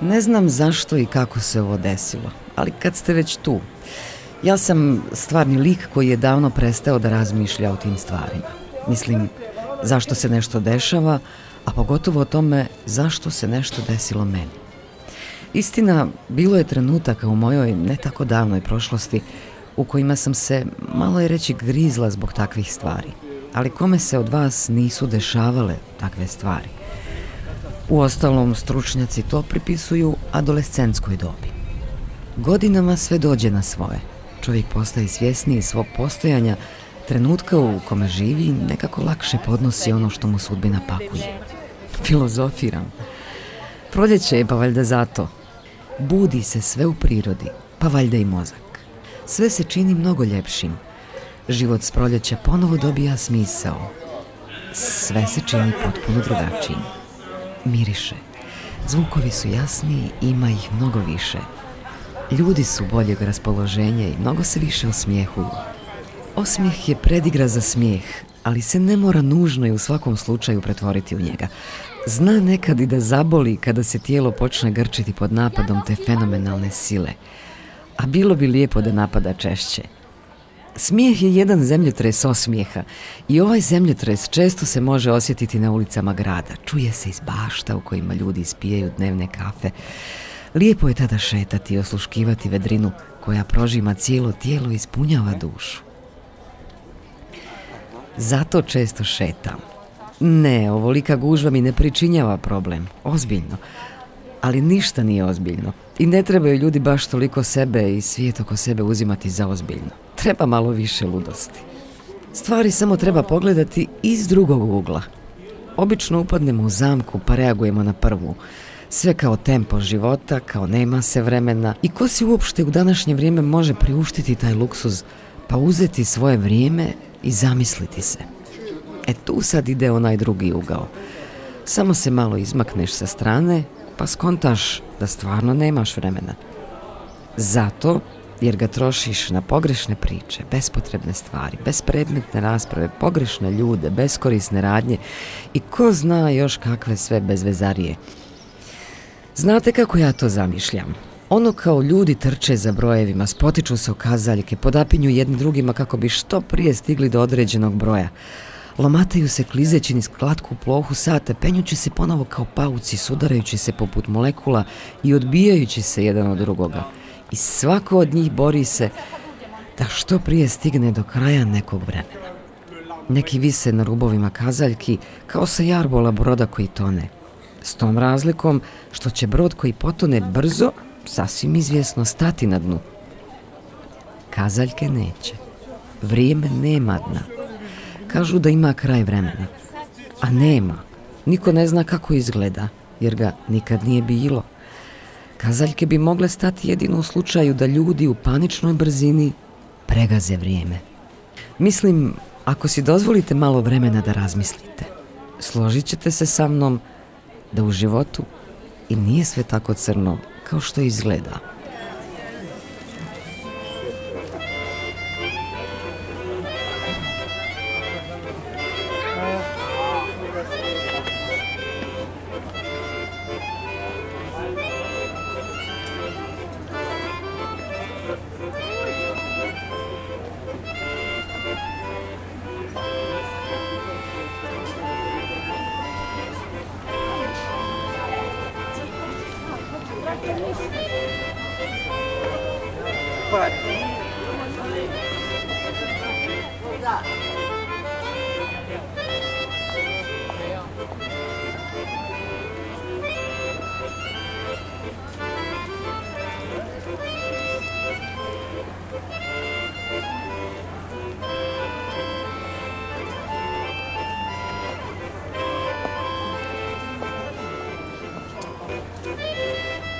Ne znam zašto i kako se ovo desilo, ali kad ste već tu, ja sam stvarni lik koji je davno prestao da razmišlja o tim stvarima. Mislim, zašto se nešto dešava, a pogotovo o tome zašto se nešto desilo meni. Istina, bilo je trenutaka u mojoj ne tako davnoj prošlosti u kojima sam se, malo je reći, grizla zbog takvih stvari. Ali kome se od vas nisu dešavale takve stvari? U ostalom, stručnjaci to pripisuju adolescentskoj dobi. Godinama sve dođe na svoje. Čovjek postaje svjesniji svog postojanja, trenutka u kome živi nekako lakše podnosi ono što mu sudbina pakuje. Filozofiram. Proljeće je pa valjda zato. Budi se sve u prirodi, pa valjda i mozak. Sve se čini mnogo ljepšim. Život s proljeća ponovo dobija smisao. Sve se čini potpuno drugačijim. Miriše. Zvukovi su jasniji, ima ih mnogo više. Ljudi su boljeg raspoloženja i mnogo se više osmijehuju. Osmijeh je predigra za smijeh, ali se ne mora nužno i u svakom slučaju pretvoriti u njega. Zna nekad i da zaboli kada se tijelo počne grčiti pod napadom te fenomenalne sile. A bilo bi lijepo da napada češće. Smijeh je jedan zemljotres osmijeha i ovaj zemljotres često se može osjetiti na ulicama grada. Čuje se iz bašta u kojima ljudi ispijaju dnevne kafe. Lijepo je tada šetati i osluškivati vedrinu koja prožima cijelo tijelo i ispunjava dušu. Zato često šetam. Ne, ovolika gužva mi ne pričinjava problem, ozbiljno. Ali ništa nije ozbiljno. I ne trebaju ljudi baš toliko sebe i svijet oko sebe uzimati za ozbiljno. Treba malo više ludosti. Stvari samo treba pogledati iz drugog ugla. Obično upadnemo u zamku pa reagujemo na prvu. Sve kao tempo života, kao nema se vremena. I ko si uopšte u današnje vrijeme može priuštiti taj luksuz pa uzeti svoje vrijeme i zamisliti se. E tu sad ide onaj drugi ugao. Samo se malo izmakneš sa strane, pa skontaš da stvarno nemaš vremena. Zato, jer ga trošiš na pogrešne priče, bespotrebne stvari, bespredmetne rasprave, pogrešne ljude, beskorisne radnje i ko zna još kakve sve bezvezarije. Znate kako ja to zamišljam? Ono kao ljudi trče za brojevima, spotiču se u kazaljke, podapinju jedni drugima kako bi što prije stigli do određenog broja. Lomataju se klizeći niz klatku plohu sate, penjući se ponovo kao pauci, sudarajući se poput molekula i odbijajući se jedan od drugoga. I svako od njih bori se da što prije stigne do kraja nekog vremena. Neki vise na rubovima kazaljki kao sa jarbola broda koji tone. S tom razlikom što će brod koji potone brzo, sasvim izvjesno stati na dnu. Kazaljke neće. Vrijeme nema dna. Kažu da ima kraj vremena. A nema. Niko ne zna kako izgleda, jer ga nikad nije bilo. Kazaljke bi mogle stati jedino u slučaju da ljudi u paničnoj brzini pregaze vrijeme. Mislim, ako si dozvolite malo vremena da razmislite, složit ćete se sa mnom da u životu i nije sve tako crno kao što izgleda. But